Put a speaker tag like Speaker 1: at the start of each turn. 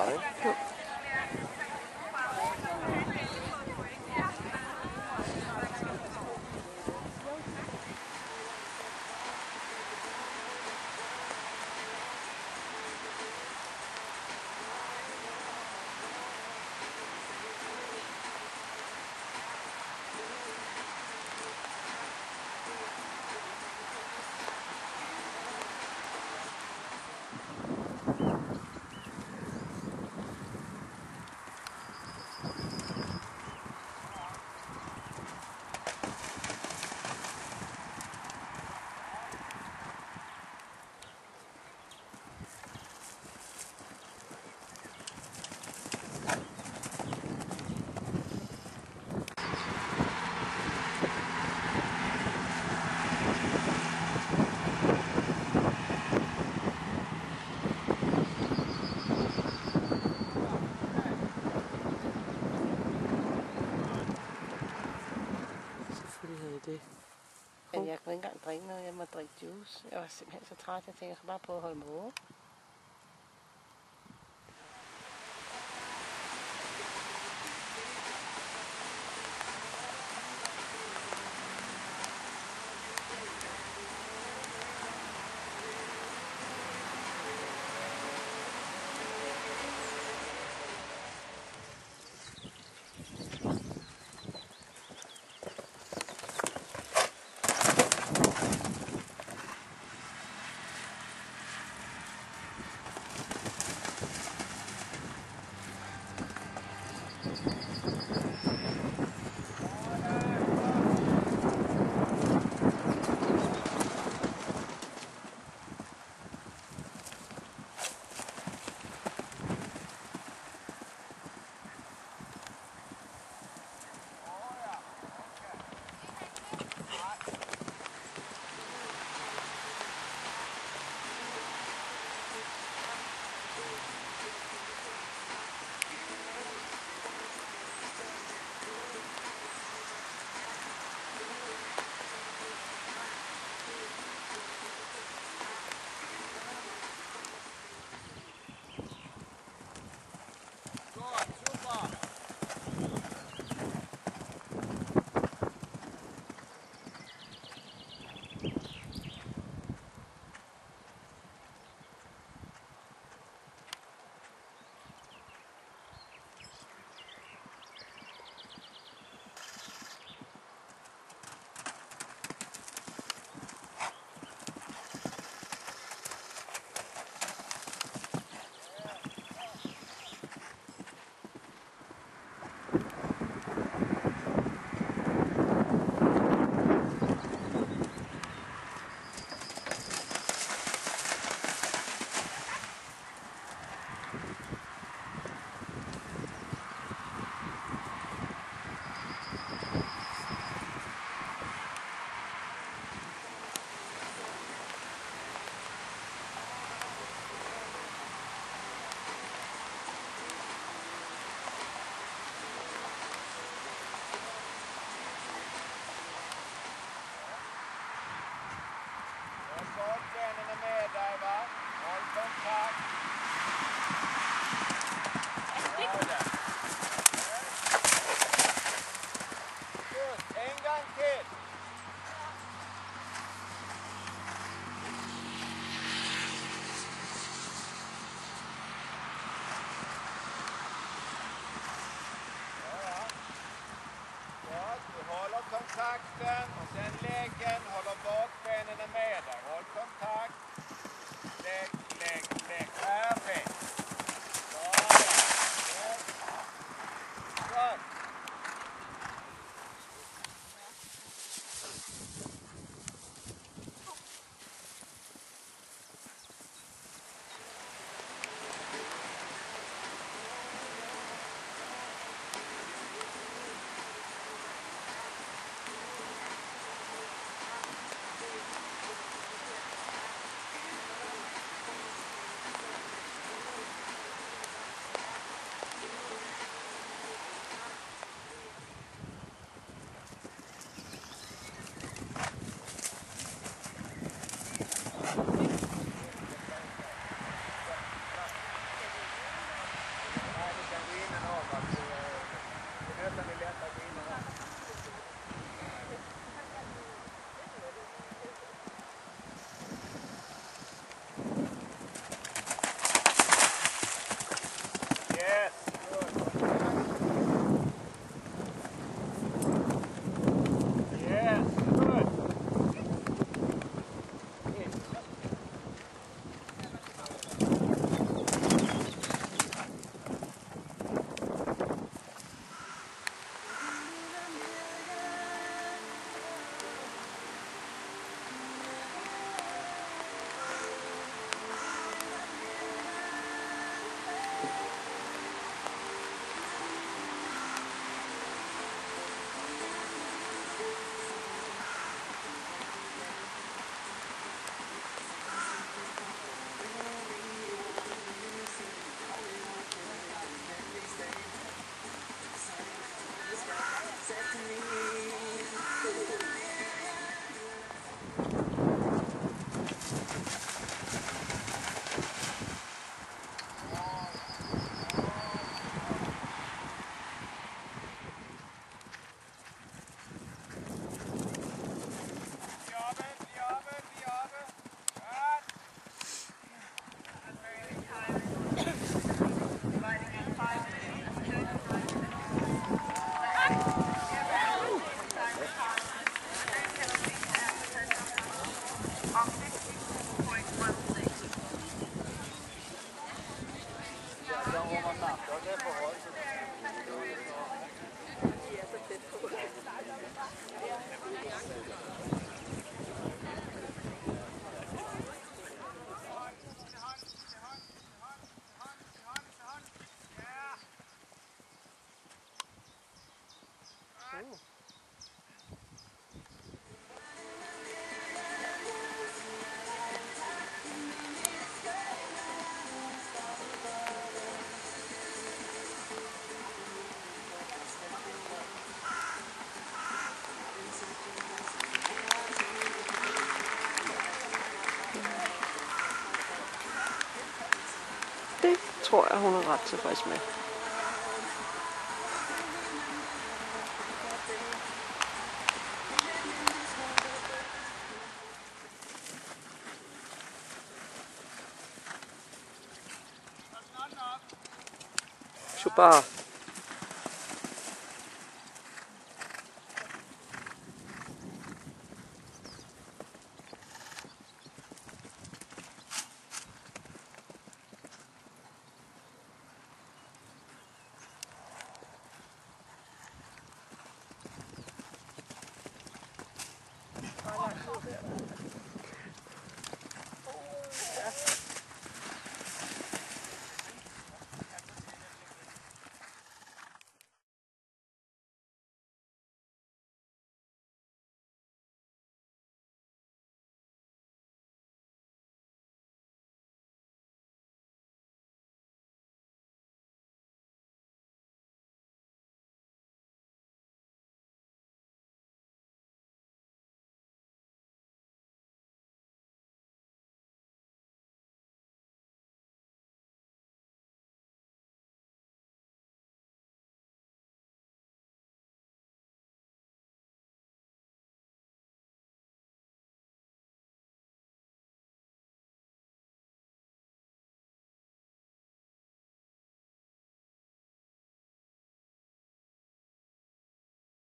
Speaker 1: about it. det. Men jeg kunne ikke engang drikke noget. Jeg må drikke juice. Jeg var simpelthen så træt. Jeg tænkte, jeg skal bare prøve at holde mig vågen. Ja, så tæt på.
Speaker 2: Tror jeg, hun er ret tilfreds med. Super.